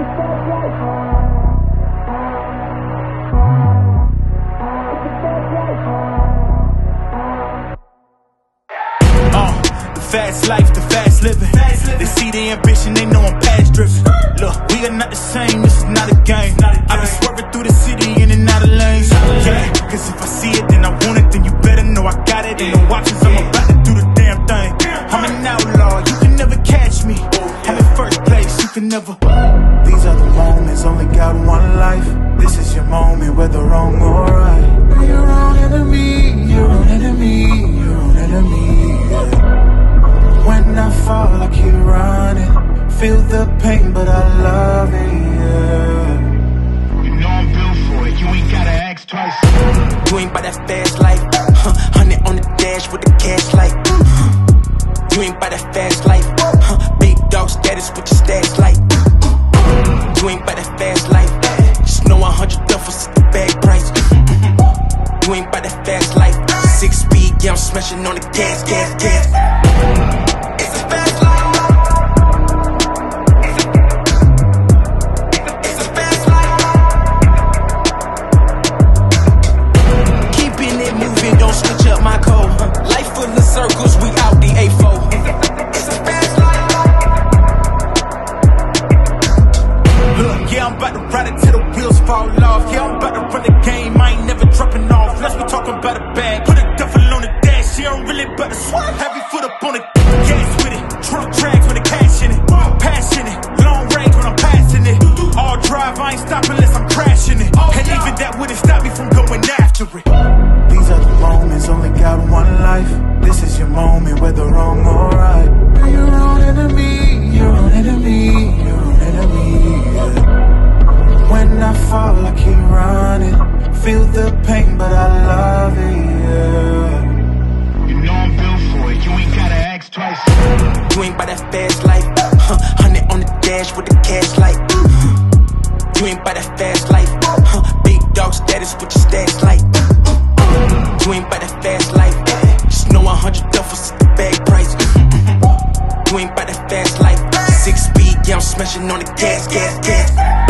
Uh, the fast life, the fast living. fast They see the ambition, they know I'm past driven. Look, we are not the same, this is not a game. I've been swerving through the city in and out of lanes. Yeah, cause if I see it, then I want it, then you better know I got it. Ain't no options, I'm about to do the damn thing. I'm an outlaw, you can never catch me. I'm in first place, you can never. Feel the pain, but I love it. Yeah. You know I'm built for it, you ain't gotta ask twice. You ain't by that fast life. Huh, Hundred on the dash with the cash light. You ain't by that fast life. Huh, Big dog status with your stats like. You ain't by that fast life. Just know a hundred duffels at the bag price. You ain't by that fast life. Six speed, yeah, I'm smashing on the gas, gas, gas. Wheels fall off. Yeah, I'm about to run the game, I ain't never dropping off. Unless we talking about a bag. Put a duffel on the dash, yeah, I'm really about to swap. Heavy foot up on the pain, but I love it. Yeah. You know I'm built for it, you ain't gotta ask twice. You ain't by that fast life. Huh, Hundred on the dash with the cash light. You ain't by that fast life. Huh, Big dog status with your stats like. You ain't by that fast life. Just know a hundred duffels at the bag price. You ain't by that fast life. Six speed, yeah, I'm smashing on the gas, gas, gas.